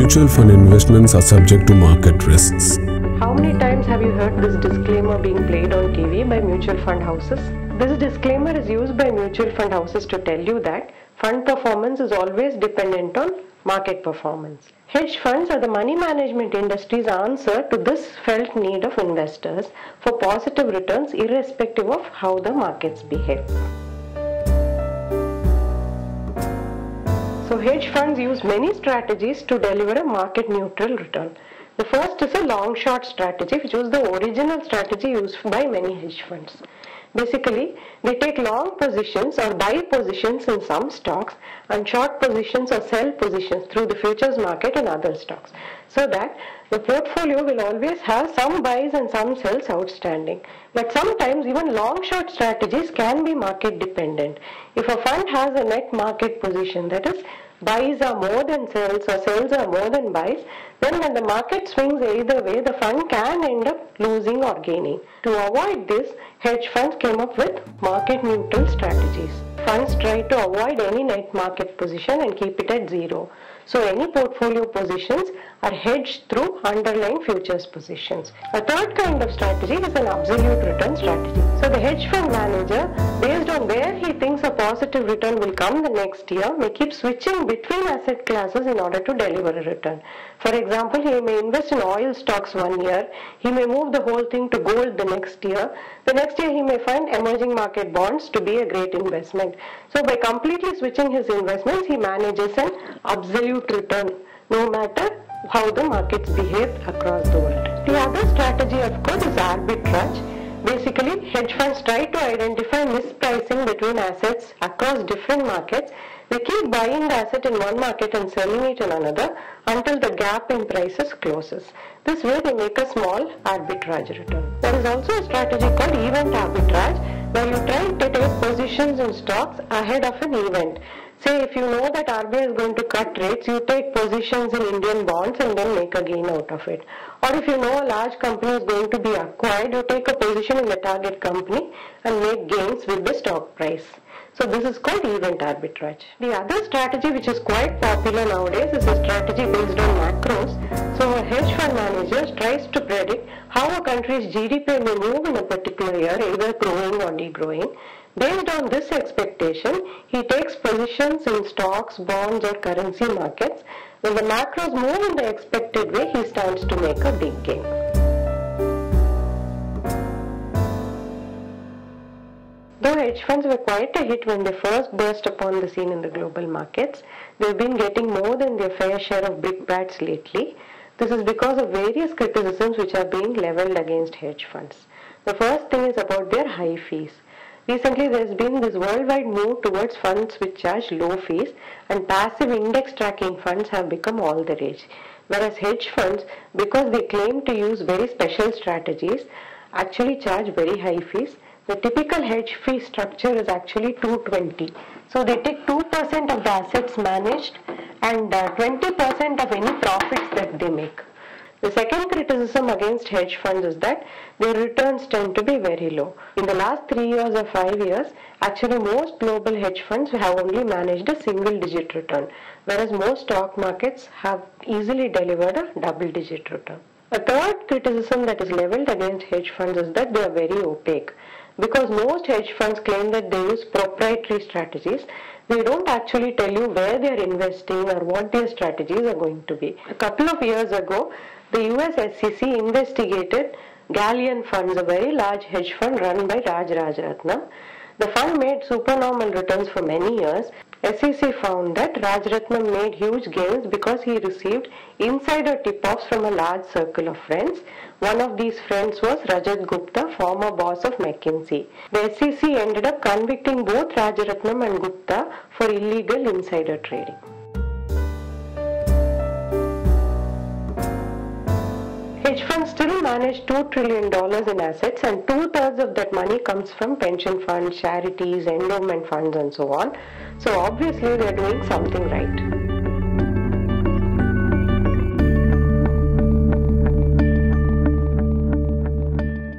mutual fund investments are subject to market risks. How many times have you heard this disclaimer being played on TV by mutual fund houses? This disclaimer is used by mutual fund houses to tell you that fund performance is always dependent on market performance. Hedge funds are the money management industry's answer to this felt need of investors for positive returns irrespective of how the markets behave. So hedge funds use many strategies to deliver a market neutral return. The first is a long short strategy which was the original strategy used by many hedge funds. Basically, they take long positions or buy positions in some stocks and short positions or sell positions through the futures market and other stocks so that the portfolio will always have some buys and some sells outstanding. But sometimes even long short strategies can be market dependent. If a fund has a net market position that is buys are more than sells or sells are more than buys, then when the market swings either way, the fund can end up losing or gaining. To avoid this, hedge funds came up with market neutral strategies. Funds try to avoid any net market position and keep it at zero. So any portfolio positions are hedged through underlying futures positions. A third kind of strategy is an absolute return strategy. So the hedge fund manager, based positive return will come the next year, may keep switching between asset classes in order to deliver a return. For example, he may invest in oil stocks one year, he may move the whole thing to gold the next year, the next year he may find emerging market bonds to be a great investment. So by completely switching his investments, he manages an absolute return no matter how the markets behave across the world. The other strategy of course is arbitrage. Basically, hedge funds try to identify mispricing between assets across different markets they keep buying the asset in one market and selling it in another until the gap in prices closes. This way they make a small arbitrage return. There is also a strategy called event arbitrage where you try to take positions in stocks ahead of an event. Say if you know that RBI is going to cut rates, you take positions in Indian bonds and then make a gain out of it. Or if you know a large company is going to be acquired, you take a position in the target company and make gains with the stock price. So this is called event arbitrage. The other strategy which is quite popular nowadays is a strategy based on macros. So a hedge fund manager tries to predict how a country's GDP may move in a particular year, either growing or degrowing. Based on this expectation, he takes positions in stocks, bonds or currency markets. When the macros move in the expected way, he stands to make a big gain. Though hedge funds were quite a hit when they first burst upon the scene in the global markets, they've been getting more than their fair share of big bats lately. This is because of various criticisms which are being leveled against hedge funds. The first thing is about their high fees. Recently, there's been this worldwide move towards funds which charge low fees, and passive index tracking funds have become all the rage. Whereas hedge funds, because they claim to use very special strategies, actually charge very high fees the typical hedge fee structure is actually 220. So they take 2% of the assets managed and 20% uh, of any profits that they make. The second criticism against hedge funds is that their returns tend to be very low. In the last three years or five years, actually most global hedge funds have only managed a single digit return, whereas most stock markets have easily delivered a double digit return. A third criticism that is leveled against hedge funds is that they are very opaque because most hedge funds claim that they use proprietary strategies they don't actually tell you where they are investing or what their strategies are going to be. A couple of years ago, the US SEC investigated Galleon Funds, a very large hedge fund run by Raj Rajaratnam. The fund made supernormal returns for many years SEC found that Rajaratnam made huge gains because he received insider tip-offs from a large circle of friends. One of these friends was Rajat Gupta, former boss of McKinsey. The SEC ended up convicting both Rajaratnam and Gupta for illegal insider trading. Hedge funds still manage $2 trillion in assets and two-thirds of that money comes from pension funds, charities, endowment funds and so on. So obviously they are doing something right.